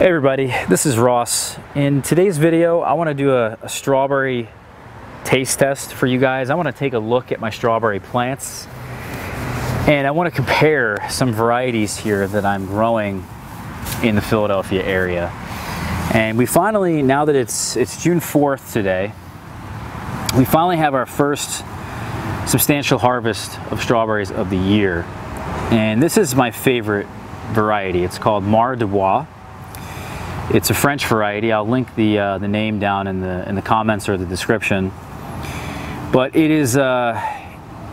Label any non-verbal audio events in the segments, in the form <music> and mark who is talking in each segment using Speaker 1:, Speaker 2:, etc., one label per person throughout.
Speaker 1: Hey everybody, this is Ross. In today's video, I want to do a, a, strawberry taste test for you guys. I want to take a look at my strawberry plants and I want to compare some varieties here that I'm growing in the Philadelphia area. And we finally, now that it's, it's June 4th today, we finally have our first substantial harvest of strawberries of the year. And this is my favorite variety. It's called Mara des Bois. It's a French variety. I'll link the, uh, the name down in the, in the comments or the description. But it is, uh,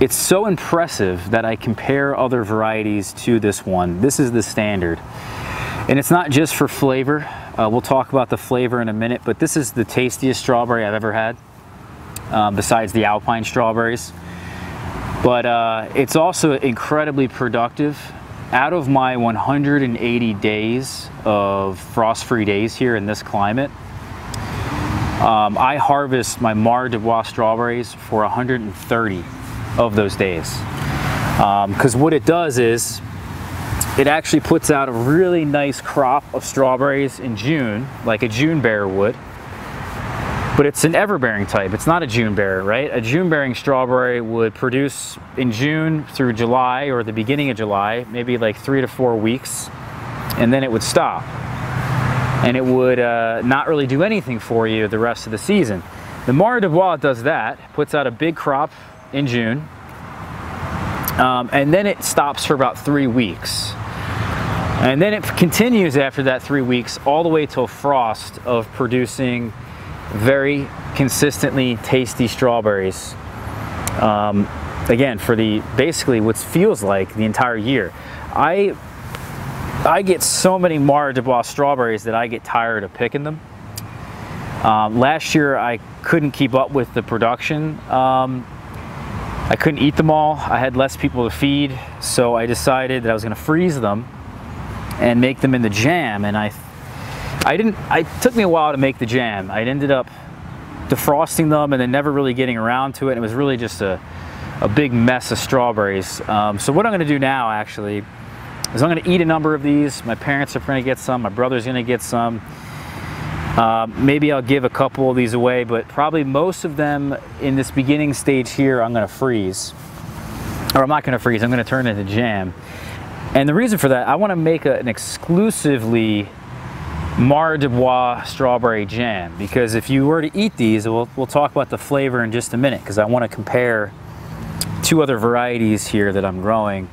Speaker 1: it's so impressive that I compare other varieties to this one. This is the standard. And it's not just for flavor. Uh, we'll talk about the flavor in a minute, but this is the tastiest strawberry I've ever had, um, besides the Alpine strawberries. But uh, it's also incredibly productive out of my 180 days of frost-free days here in this climate, um, I harvest my Mara des Bois strawberries for 130 of those days. Because um, what it does is, it actually puts out a really nice crop of strawberries in June, like a June bear would but it's an everbearing type. It's not a June bearer, right? A June bearing strawberry would produce in June through July or the beginning of July, maybe like three to four weeks, and then it would stop. And it would uh, not really do anything for you the rest of the season. The Mara des Bois does that, puts out a big crop in June, um, and then it stops for about three weeks. And then it continues after that three weeks all the way till frost of producing very consistently tasty strawberries. Um, again, for the basically what feels like the entire year. I I get so many Mara des Bois strawberries that I get tired of picking them. Um, last year I couldn't keep up with the production. Um, I couldn't eat them all. I had less people to feed, so I decided that I was going to freeze them and make them into jam. And I I didn't, it took me a while to make the jam. I ended up defrosting them and then never really getting around to it. And it was really just a, a big mess of strawberries. Um, so what I'm gonna do now actually is I'm gonna eat a number of these. My parents are gonna get some, my brother's gonna get some. Uh, maybe I'll give a couple of these away, but probably most of them in this beginning stage here, I'm gonna freeze. Or I'm not gonna freeze, I'm gonna turn it into jam. And the reason for that, I wanna make a, an exclusively Mara des Bois strawberry jam because if you were to eat these, we'll, we'll talk about the flavor in just a minute because I want to compare two other varieties here that I'm growing.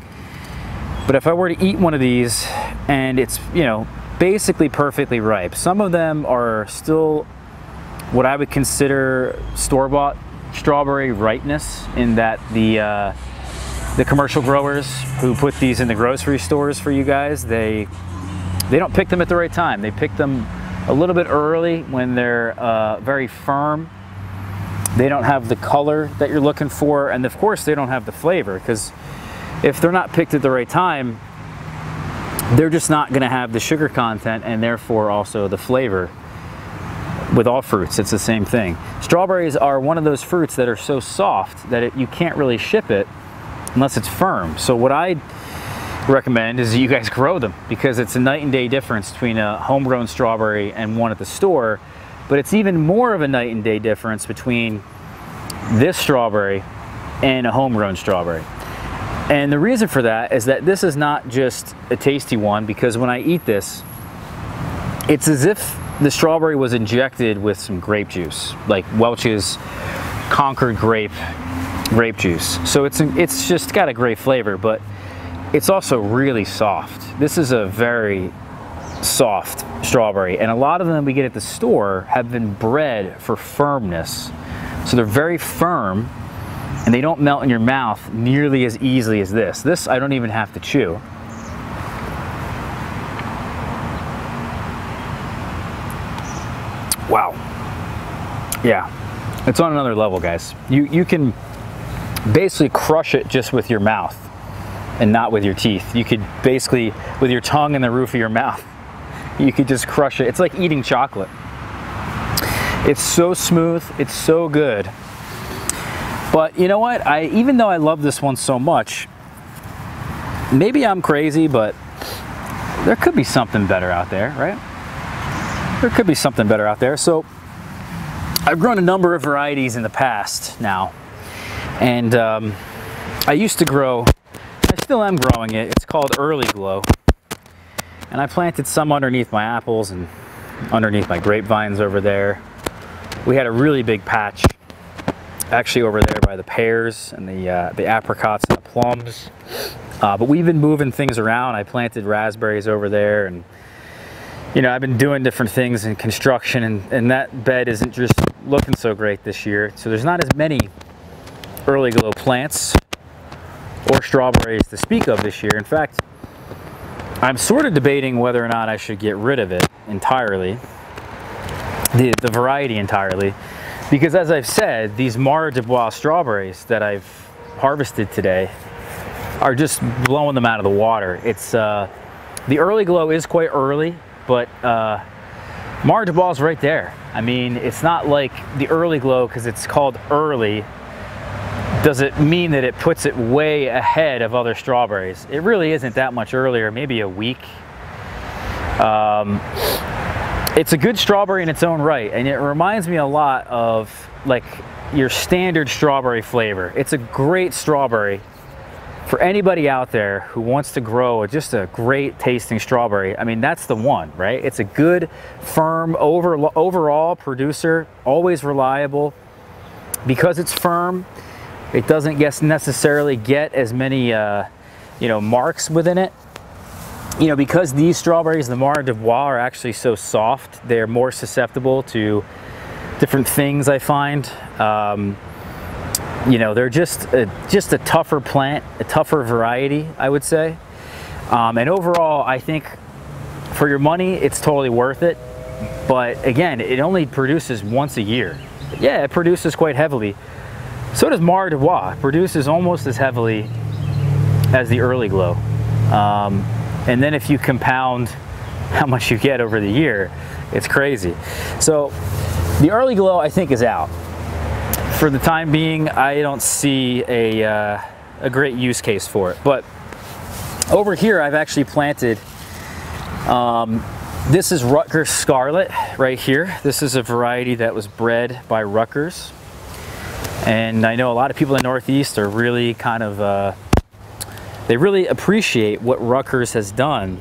Speaker 1: But if I were to eat one of these and it's, you know, basically perfectly ripe, some of them are still what I would consider store-bought strawberry ripeness in that the uh, the commercial growers who put these in the grocery stores for you guys, they they don't pick them at the right time. They pick them a little bit early when they're uh, very firm. They don't have the color that you're looking for, and of course they don't have the flavor because if they're not picked at the right time, they're just not going to have the sugar content and therefore also the flavor. With all fruits, it's the same thing. Strawberries are one of those fruits that are so soft that it, you can't really ship it unless it's firm. So what I recommend is you guys grow them because it's a night and day difference between a homegrown strawberry and one at the store. But it's even more of a night and day difference between this strawberry and a homegrown strawberry. And the reason for that is that this is not just a tasty one because when I eat this, it's as if the strawberry was injected with some grape juice, like Welch's Concord grape grape juice. So it's it's just got a great flavor, but it's also really soft. This is a very soft strawberry and a lot of them we get at the store have been bred for firmness. So they're very firm and they don't melt in your mouth nearly as easily as this. This I don't even have to chew. Wow. Yeah, it's on another level, guys. You, you can basically crush it just with your mouth and not with your teeth. You could basically, with your tongue in the roof of your mouth, you could just crush it. It's like eating chocolate. It's so smooth, it's so good. But you know what? I even though I love this one so much, maybe I'm crazy, but there could be something better out there, right? there could be something better out there. So I've grown a number of varieties in the past now. And um, I used to grow, I still am growing it. It's called Earliglow. And I planted some underneath my apples and underneath my grapevines over there. We had a really big patch actually over there by the pears and the, uh, the apricots and the plums. Uh, but we've been moving things around. I planted raspberries over there and you know, I've been doing different things in construction and, and that bed isn't just looking so great this year. So there's not as many Earliglow plants or strawberries to speak of this year. In fact, I'm sort of debating whether or not I should get rid of it entirely, the, the variety entirely, because as I've said, these Mara des Bois strawberries that I've harvested today are just blowing them out of the water. It's uh, The Earliglow is quite early, but uh, Mara des Bois is right there. I mean, it's not like the Earliglow because it's called early. Does it mean that it puts it way ahead of other strawberries? It really isn't that much earlier, maybe a week. Um, it's a good strawberry in its own right, and it reminds me a lot of like your standard strawberry flavor. It's a great strawberry for anybody out there who wants to grow just a great tasting strawberry, I mean, that's the one, right? It's a good, firm, over, overall producer, always reliable. Because it's firm, it doesn't get necessarily get as many, uh, you know, marks within it. You know, because these strawberries, the Mara des Bois, are actually so soft, they're more susceptible to different things, I find. Um, you know, they're just a, just a tougher plant, a tougher variety, I would say. Um, and overall, I think for your money, it's totally worth it. But again, it only produces once a year. Yeah, it produces quite heavily. So does Mara des Bois. Produces almost as heavily as the Earliglow. Um, and then if you compound how much you get over the year, it's crazy. So the Earliglow, I think, is out for the time being, I don't see a, uh, a great use case for it. But over here, I've actually planted, um, this is Rutgers Scarlet right here. This is a variety that was bred by Rutgers. And I know a lot of people in the Northeast are really kind of, uh, they really appreciate what Rutgers has done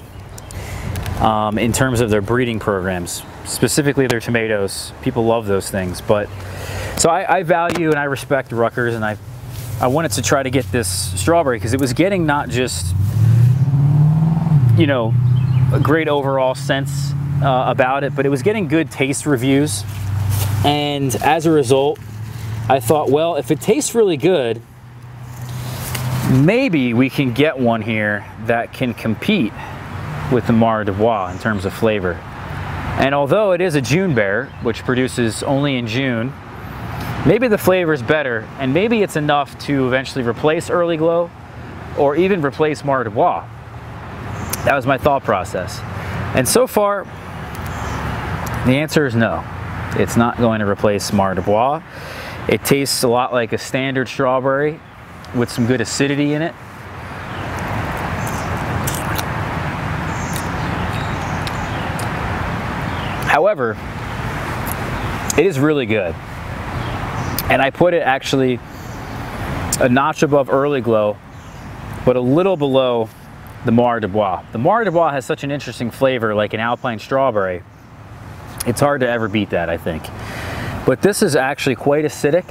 Speaker 1: um, in terms of their breeding programs, specifically their tomatoes. People love those things, but so I, I value and I respect Rutgers and I, I wanted to try to get this strawberry because it was getting not just, you know, a great overall sense uh, about it, but it was getting good taste reviews. And as a result, I thought, well, if it tastes really good, maybe we can get one here that can compete with the Mara des Bois in terms of flavor. And although it is a June bear, which produces only in June, maybe the flavor is better and maybe it's enough to eventually replace Earliglow or even replace Mara des Bois. That was my thought process. And so far, the answer is no. It's not going to replace Mara des Bois. It tastes a lot like a standard strawberry with some good acidity in it. However, it is really good. And I put it actually a notch above Earliglow, but a little below the Mara des Bois. The Mara des Bois has such an interesting flavor, like an alpine strawberry. It's hard to ever beat that, I think. But this is actually quite acidic.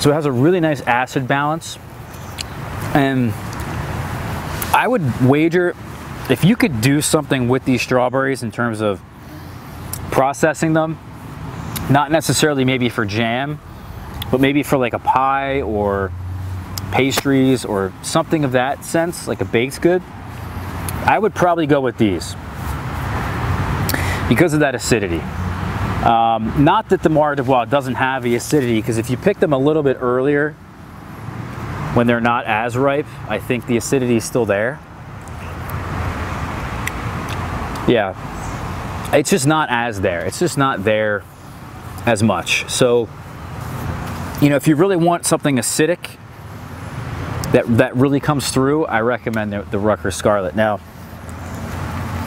Speaker 1: So it has a really nice acid balance. And I would wager if you could do something with these strawberries in terms of processing them, not necessarily maybe for jam, but maybe for like a pie or pastries or something of that sense, like a baked good, I would probably go with these because of that acidity. Um, not that the Mara des Bois doesn't have the acidity, because if you pick them a little bit earlier, when they're not as ripe, I think the acidity is still there. Yeah, it's just not as there. It's just not there as much. So, you know, if you really want something acidic that, that really comes through, I recommend the, the Rutgers Scarlet. Now,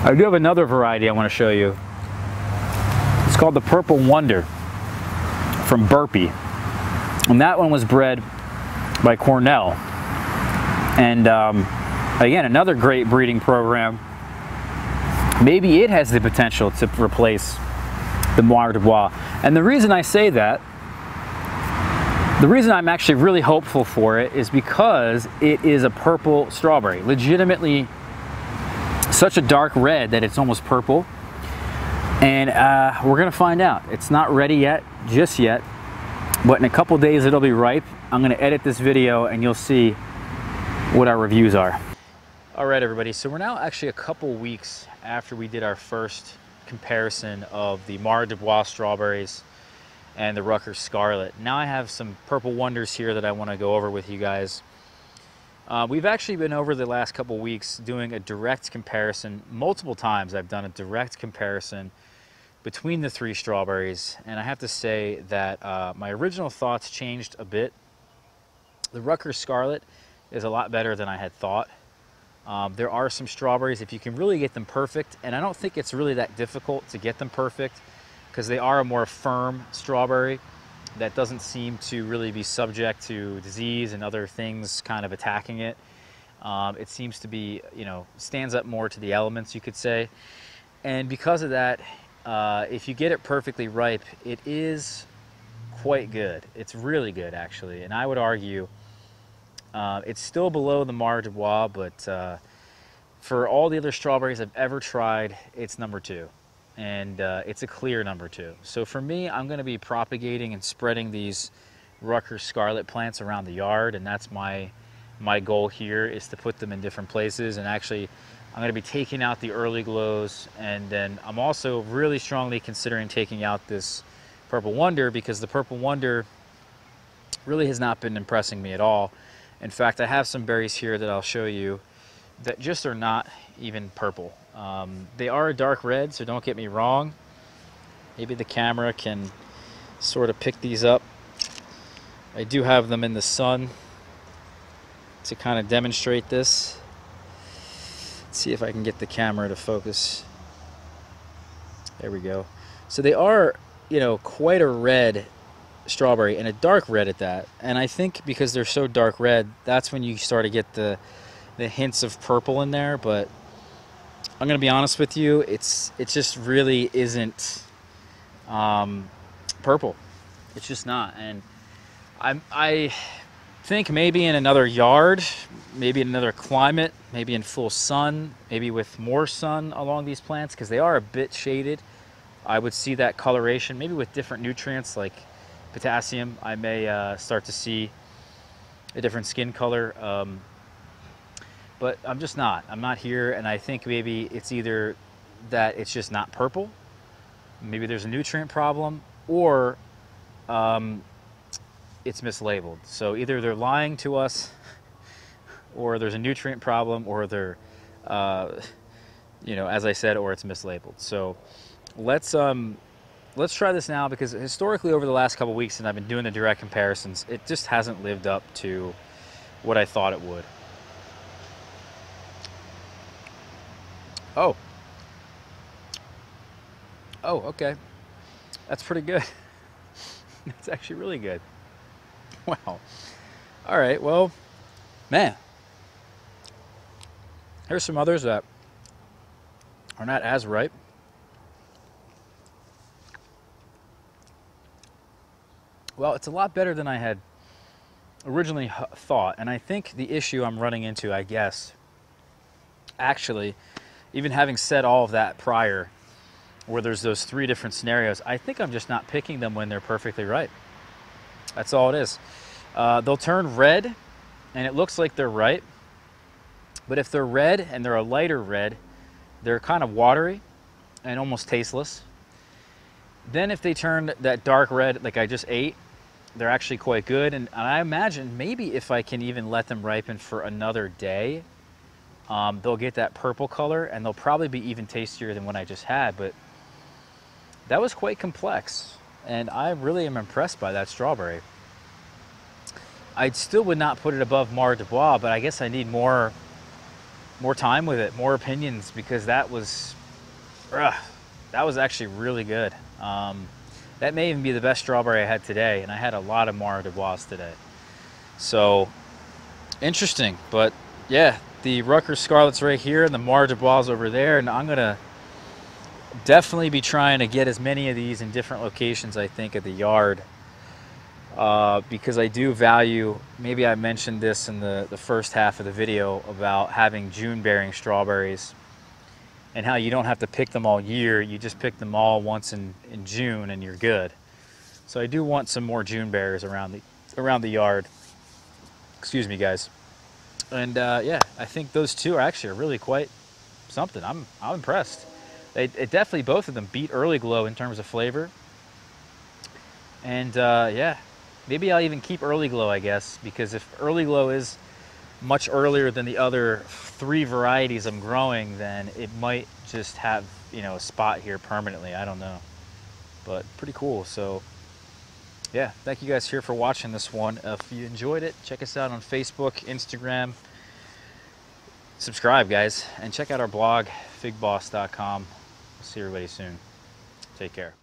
Speaker 1: I do have another variety I want to show you. Called the Purple Wonder from Burpee. And that one was bred by Cornell. And um, again, another great breeding program. Maybe it has the potential to replace the Noir de Bois. And the reason I say that, the reason I'm actually really hopeful for it is because it is a purple strawberry. Legitimately such a dark red that it's almost purple. And uh, we're gonna find out. It's not ready yet, just yet, but in a couple days it'll be ripe. I'm gonna edit this video and you'll see what our reviews are. All right, everybody, so we're now actually a couple weeks after we did our first comparison of the Mara des Bois strawberries and the Rutgers Scarlet. Now I have some Purple Wonders here that I wanna go over with you guys. Uh, we've actually been over the last couple weeks doing a direct comparison. Multiple times I've done a direct comparison between the three strawberries, and I have to say that uh, my original thoughts changed a bit. The Rutgers Scarlet is a lot better than I had thought. Um, there are some strawberries, if you can really get them perfect, and I don't think it's really that difficult to get them perfect because they are a more firm strawberry that doesn't seem to really be subject to disease and other things kind of attacking it. Um, it seems to be, you know, stands up more to the elements, you could say. And because of that, uh, if you get it perfectly ripe, it is quite good. It's really good, actually. And I would argue uh, it's still below the Mara des Bois, but uh, for all the other strawberries I've ever tried, it's number two and uh, it's a clear number two. So for me, I'm going to be propagating and spreading these Rutgers Scarlet plants around the yard, and that's my my goal here is to put them in different places. And actually, I'm going to be taking out the early glows, and then I'm also really strongly considering taking out this Purple Wonder because the Purple Wonder really has not been impressing me at all. In fact, I have some berries here that I'll show you that just are not even purple. Um, they are a dark red, so don't get me wrong. Maybe the camera can sort of pick these up. I do have them in the sun to kind of demonstrate this. See if I can get the camera to focus. There we go. So they are, you know, quite a red strawberry and a dark red at that. And I think because they're so dark red, that's when you start to get the the hints of purple in there, but I'm gonna be honest with you, it's it just really isn't um, purple. It's just not, and I'm I think maybe in another yard, maybe in another climate, maybe in full sun, maybe with more sun along these plants because they are a bit shaded. I would see that coloration, maybe with different nutrients like potassium. I may uh, start to see a different skin color. Um, but I'm just not. I'm not here, and I think maybe it's either that it's just not purple, maybe there's a nutrient problem, or um, it's mislabeled. So either they're lying to us, or there's a nutrient problem, or they're, uh, you know, as I said, or it's mislabeled. So let's um, let's try this now because historically over the last couple weeks, and I've been doing the direct comparisons, it just hasn't lived up to what I thought it would. Oh. Oh, okay. That's pretty good. <laughs> That's actually really good. <laughs> Wow. All right, well, man. Here's some others that are not as ripe. Well, it's a lot better than I had originally thought. And I think the issue I'm running into, I guess, actually, even having said all of that prior, where there's those three different scenarios, I think I'm just not picking them when they're perfectly right. That's all it is. Uh, they'll turn red, and it looks like they're ripe. But if they're red and they're a lighter red, they're kind of watery and almost tasteless. Then if they turn that dark red like I just ate, they're actually quite good. And I imagine maybe if I can even let them ripen for another day, um, they'll get that purple color and they'll probably be even tastier than what I just had, but that was quite complex. And I really am impressed by that strawberry. I still would not put it above Mara des Bois, but I guess I need more more time with it, more opinions, because that was, uh, that was actually really good. Um, that may even be the best strawberry I had today, and I had a lot of Mara des Bois today. So, interesting, but yeah, the Rutgers Scarlets right here and the Mara des Bois over there, and I'm gonna definitely be trying to get as many of these in different locations, I think, at the yard. Uh, because I do value, maybe I mentioned this in the, the first half of the video about having June bearing strawberries and how you don't have to pick them all year. You just pick them all once in, in June and you're good. So I do want some more June bears around the, around the yard. Excuse me, guys. And uh, yeah, I think those two are actually really quite something. I'm, I'm impressed. They, it definitely, both of them beat Earliglow in terms of flavor. And uh, yeah, maybe I'll even keep Earliglow, I guess, because if Earliglow is much earlier than the other three varieties I'm growing, then it might just have, you know, a spot here permanently. I don't know. But pretty cool. So yeah, thank you guys here for watching this one. If you enjoyed it, check us out on Facebook, Instagram. Subscribe, guys, and check out our blog, figboss.com. See everybody soon. Take care.